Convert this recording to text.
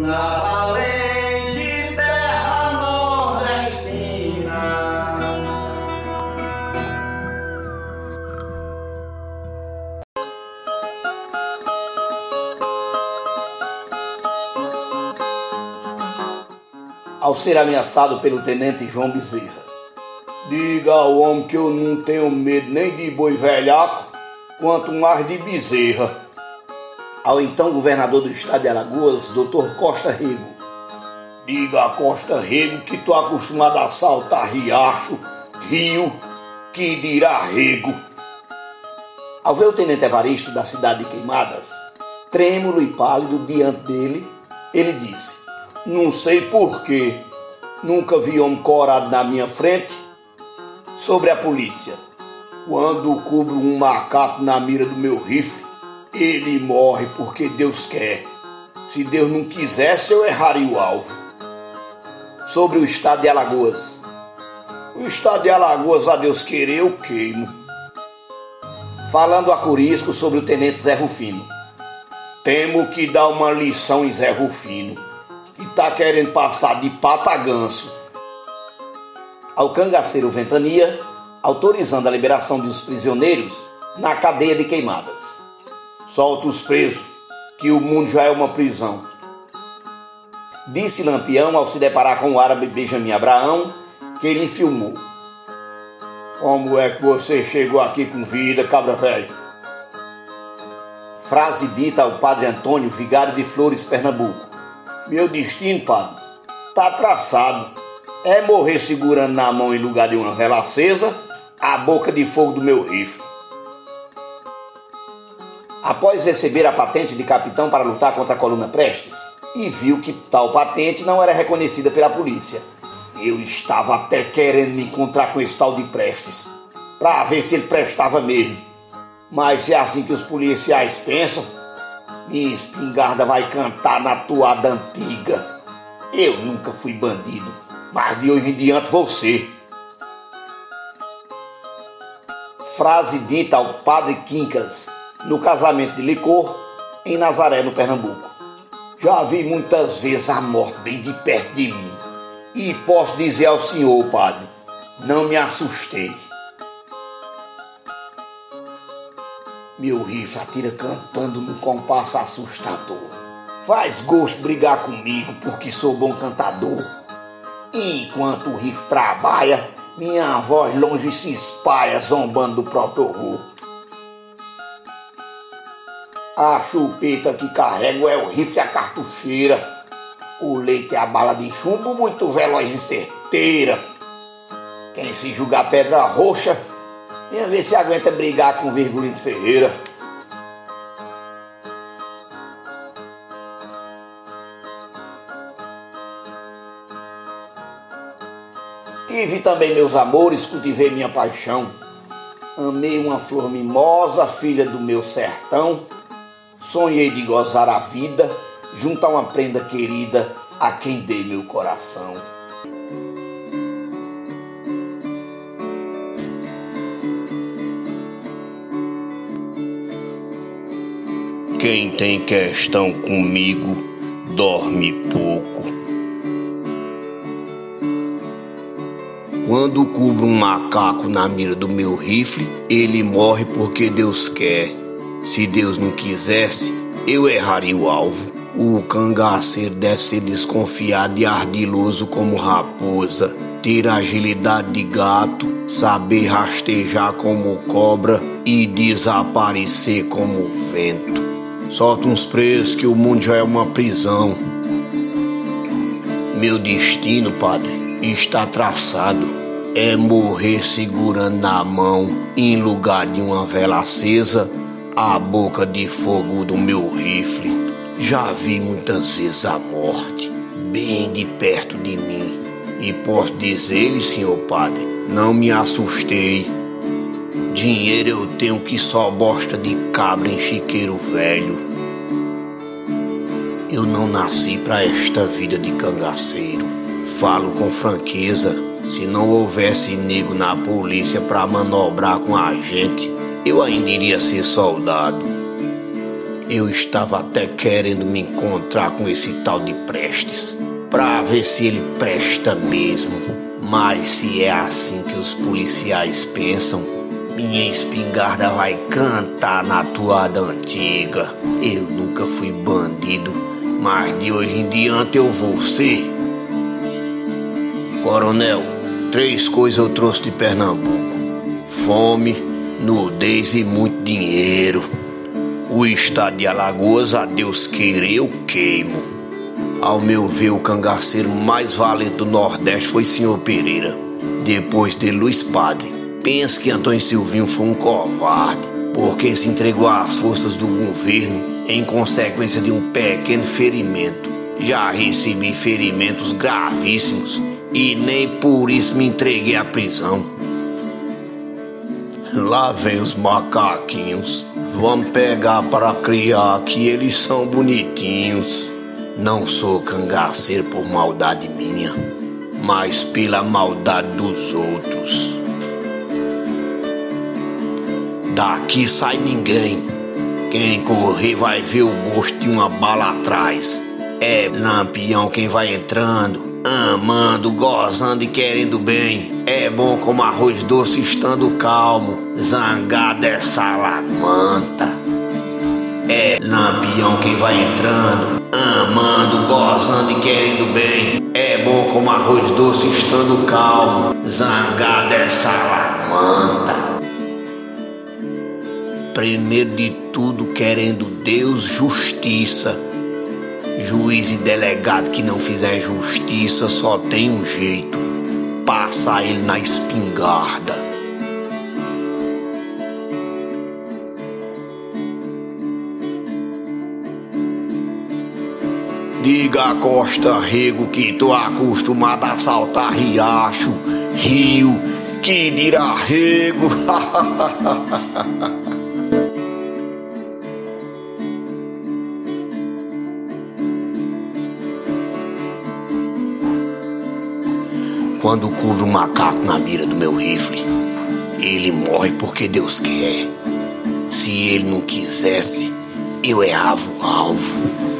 na valente terra nordestina. Ao ser ameaçado pelo tenente João Bezerra, diga ao homem que eu não tenho medo nem de boi velhaco, quanto mais de bezerra ao então governador do estado de Alagoas, doutor Costa Rego. Diga a Costa Rego que tô acostumado a saltar riacho, rio, que dirá rego. Ao ver o tenente Evaristo da cidade de Queimadas, trêmulo e pálido diante dele, ele disse: Não sei porquê, nunca vi homem corado na minha frente. Sobre a polícia, quando cubro um macaco na mira do meu rifle, ele morre porque Deus quer. Se Deus não quisesse, eu erraria o alvo. Sobre o estado de Alagoas. O estado de Alagoas, a Deus querer, eu queimo. Falando a Curisco sobre o tenente Zé Rufino. Temo que dá uma lição em Zé Rufino, que tá querendo passar de pata ganso. Ao cangaceiro Ventania, autorizando a liberação dos prisioneiros na cadeia de queimadas. Solta os presos, que o mundo já é uma prisão. Disse Lampião ao se deparar com o árabe Benjamin Abraão, que ele filmou. Como é que você chegou aqui com vida, cabra velho? Frase dita ao padre Antônio, vigário de Flores, Pernambuco. Meu destino, padre, tá traçado. É morrer segurando na mão em lugar de uma vela acesa a boca de fogo do meu rifle. Após receber a patente de capitão para lutar contra a coluna Prestes, e viu que tal patente não era reconhecida pela polícia. Eu estava até querendo me encontrar com esse tal de Prestes, para ver se ele prestava mesmo. Mas se é assim que os policiais pensam, minha espingarda vai cantar na toada antiga. Eu nunca fui bandido, mas de hoje em diante ser. Frase dita ao padre Quincas no casamento de licor em Nazaré, no Pernambuco. Já vi muitas vezes a morte bem de perto de mim. E posso dizer ao senhor, padre, não me assustei. Meu rifle atira cantando num compasso assustador. Faz gosto brigar comigo porque sou bom cantador. E enquanto o rifle trabalha, minha voz longe se espalha zombando do próprio horror. A chupeta que carrego é o rifle a cartucheira. O leite é a bala de chumbo muito veloz e certeira. Quem se julgar pedra roxa, venha ver se aguenta brigar com Virgulino Ferreira. Tive também meus amores, cultivei minha paixão. Amei uma flor mimosa, filha do meu sertão. Sonhei de gozar a vida junto a uma prenda querida a quem dei meu coração. Quem tem questão comigo dorme pouco. Quando cubro um macaco na mira do meu rifle, ele morre porque Deus quer. Se Deus não quisesse, eu erraria o alvo. O cangaceiro deve ser desconfiado e ardiloso como raposa, ter agilidade de gato, saber rastejar como cobra e desaparecer como vento. Solta uns presos que o mundo já é uma prisão. Meu destino, padre, está traçado. É morrer segurando na mão, em lugar de uma vela acesa, a boca de fogo do meu rifle. Já vi muitas vezes a morte, bem de perto de mim. E posso dizer-lhe, senhor padre, não me assustei. Dinheiro eu tenho que só bosta de cabra em chiqueiro velho. Eu não nasci para esta vida de cangaceiro. Falo com franqueza. Se não houvesse nego na polícia para manobrar com a gente, eu ainda iria ser soldado. Eu estava até querendo me encontrar com esse tal de Prestes, pra ver se ele presta mesmo. Mas se é assim que os policiais pensam, minha espingarda vai cantar na toada antiga. Eu nunca fui bandido, mas de hoje em diante eu vou ser. Coronel, três coisas eu trouxe de Pernambuco: fome, nudez e muito dinheiro. O estado de Alagoas, a Deus querer, eu queimo. Ao meu ver, o cangaceiro mais valente do Nordeste foi Senhor Pereira. Depois de Luiz Padre. Penso que Antônio Silvinho foi um covarde, porque se entregou às forças do governo em consequência de um pequeno ferimento. Já recebi ferimentos gravíssimos e nem por isso me entreguei à prisão. Lá vem os macaquinhos. Vamos pegar para criar que eles são bonitinhos. Não sou cangaceiro por maldade minha, mas pela maldade dos outros. Daqui sai ninguém. Quem correr vai ver o gosto de uma bala atrás. É lampião quem vai entrando amando, gozando e querendo bem. É bom como arroz doce estando calmo, zangado é salamanta. É lampião quem vai entrando, amando, gozando e querendo bem. É bom como arroz doce estando calmo, zangado é salamanta. Primeiro de tudo, querendo Deus justiça Juiz e delegado que não fizer justiça só tem um jeito: passar ele na espingarda. Diga a Costa Rego que tô acostumado a saltar riacho, rio, que dirá rego. Quando cubro um macaco na mira do meu rifle, ele morre porque Deus quer. Se ele não quisesse, eu errava o alvo.